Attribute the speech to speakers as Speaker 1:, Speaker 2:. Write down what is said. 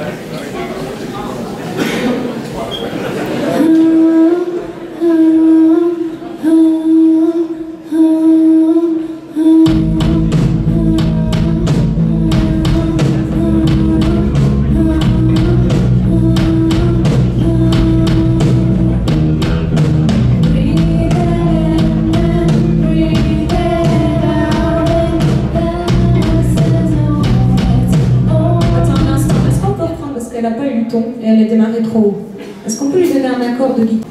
Speaker 1: Attends un qu'elle n'a pas eu le ton et elle a démarré trop haut. Est-ce qu'on peut lui donner un accord de guitare